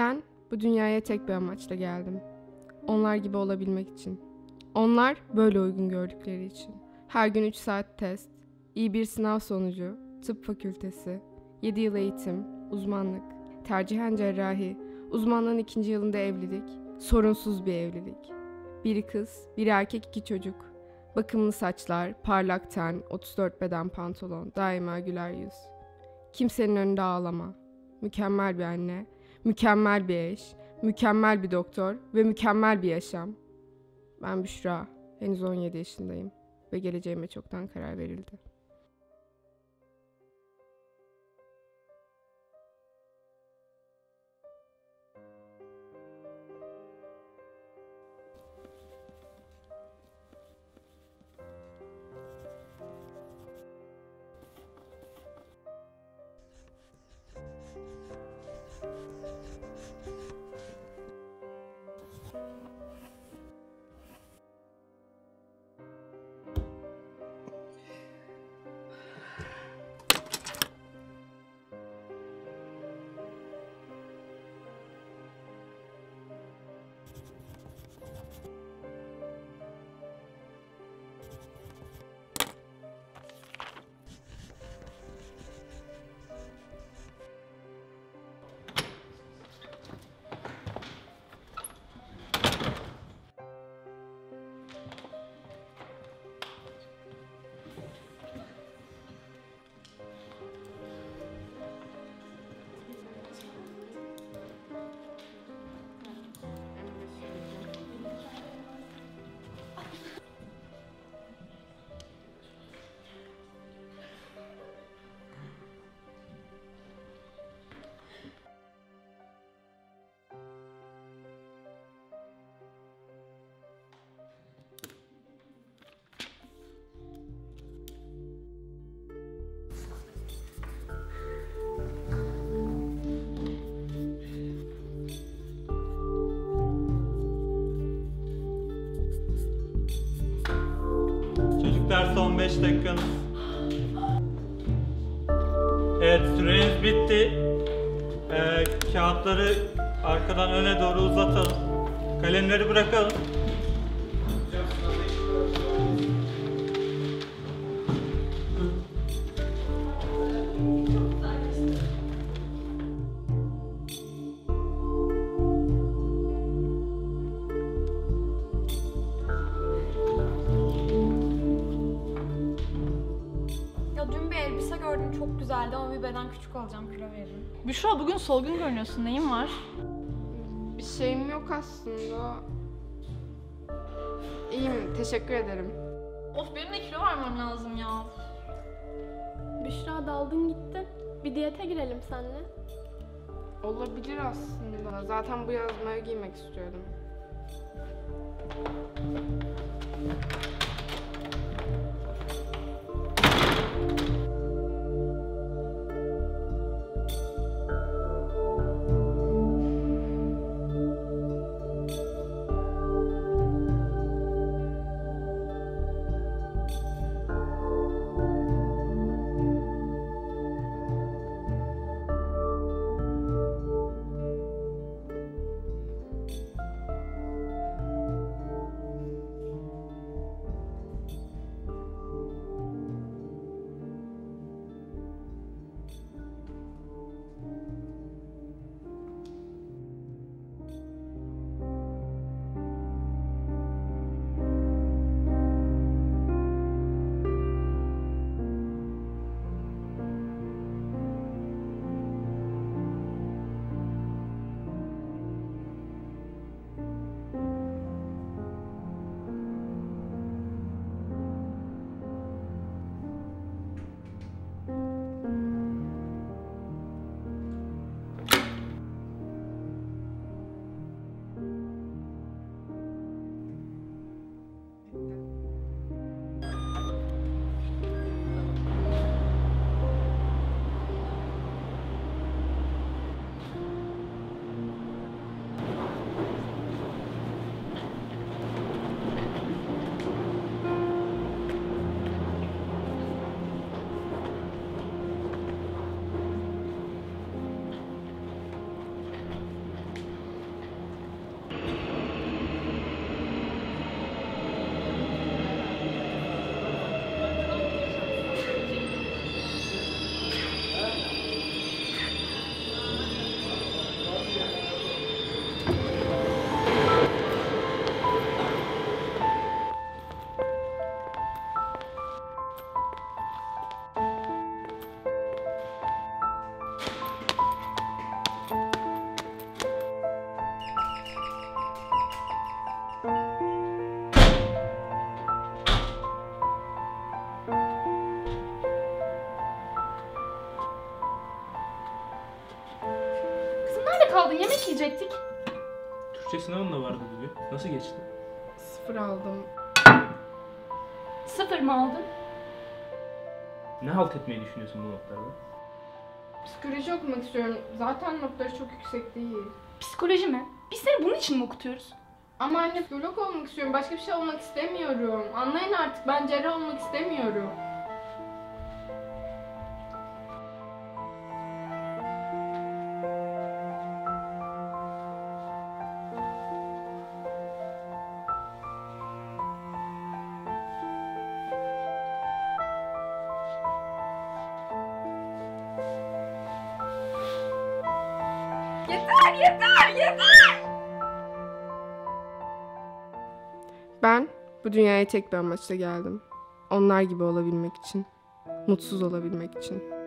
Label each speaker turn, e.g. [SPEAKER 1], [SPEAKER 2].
[SPEAKER 1] Ben bu dünyaya tek bir amaçla geldim. Onlar gibi olabilmek için. Onlar böyle uygun gördükleri için. Her gün 3 saat test, iyi bir sınav sonucu, tıp fakültesi, 7 yıl eğitim, uzmanlık, tercihen cerrahi, uzmanlığın ikinci yılında evlilik, sorunsuz bir evlilik. Biri kız, biri erkek iki çocuk. Bakımlı saçlar, parlak ten, 34 beden pantolon, daima güler yüz. Kimsenin önünde ağlama. Mükemmel bir anne, mükemmel bir eş, mükemmel bir doktor ve mükemmel bir yaşam. Ben Büşra, henüz 17 yaşındayım ve geleceğime çoktan karar verildi.
[SPEAKER 2] Çocuklar son 5 dakikanız. Evet süreniz bitti. Ee, kağıtları arkadan öne doğru uzatalım. Kalemleri bırakalım.
[SPEAKER 3] Bir elbise gördüm çok güzeldi ama bir beden küçük olacağım kilo veririm.
[SPEAKER 4] Büşra bugün solgun görünüyorsun. Neyin var?
[SPEAKER 1] Bir şeyim yok aslında. İyiyim, teşekkür ederim.
[SPEAKER 4] Of benim de kilo vermem lazım ya.
[SPEAKER 5] Büşra daldın gitti. Bir diyete girelim seninle.
[SPEAKER 1] Olabilir aslında. Zaten bu yaz mayo giymek istiyordum.
[SPEAKER 4] Yiyecektik.
[SPEAKER 6] Türkçe sınavın da vardı bugün. Nasıl geçti?
[SPEAKER 1] Sıfır aldım.
[SPEAKER 4] Sıfır mı aldın?
[SPEAKER 6] Ne halt etmeyi düşünüyorsun bu notlarda?
[SPEAKER 1] Psikoloji okumak istiyorum. Zaten notları çok yüksek değil.
[SPEAKER 4] Psikoloji mi? Biz seni bunun için mi okutuyoruz?
[SPEAKER 1] Ama anne biyolog olmak istiyorum. Başka bir şey olmak istemiyorum. Anlayın artık ben cerrah olmak istemiyorum. Ben bu dünyaya tek bir amaçla geldim. Onlar gibi olabilmek için. Mutsuz olabilmek için.